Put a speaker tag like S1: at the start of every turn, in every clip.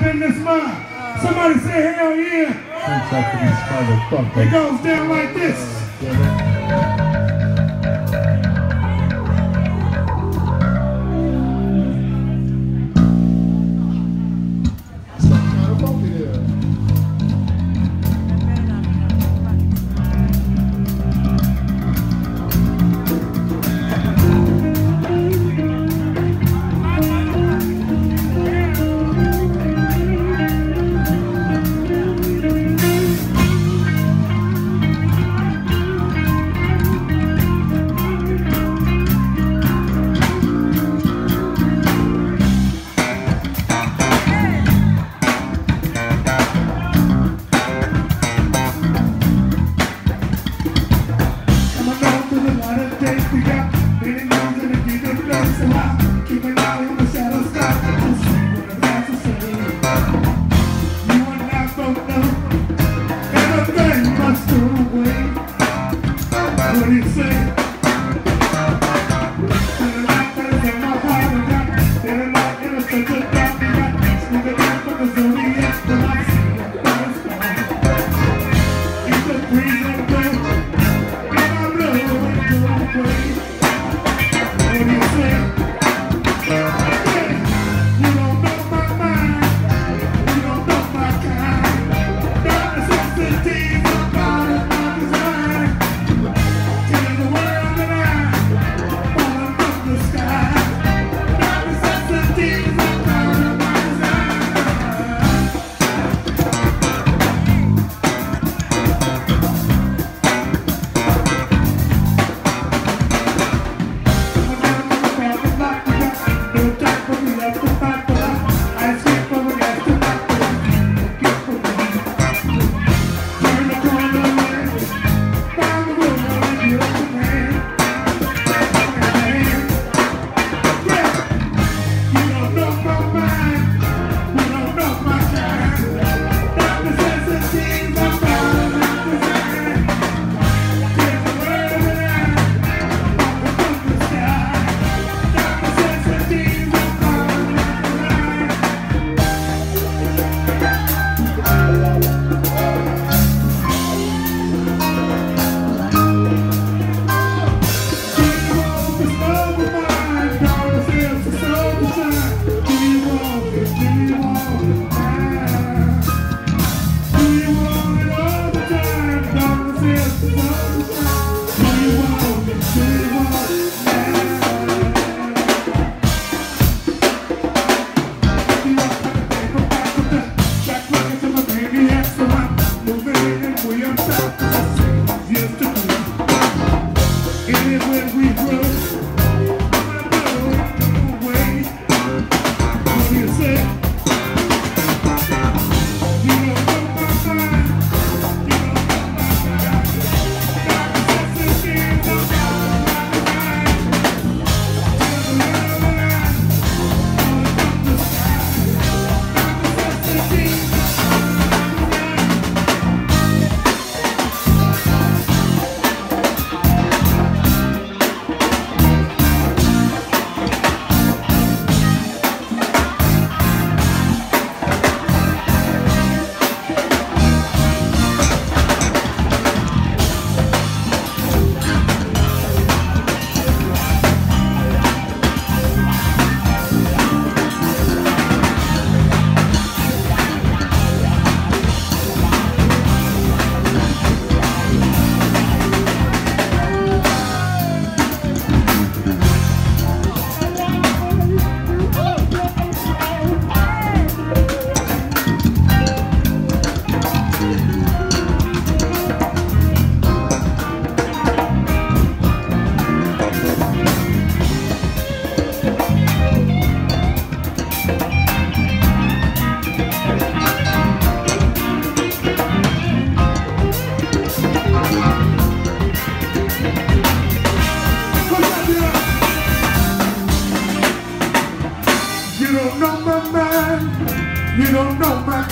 S1: up in this mug. Somebody say hell yeah. It goes down like this.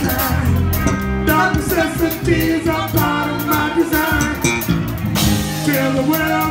S2: kind.
S1: Dark necessities are part of my design. Tell the world.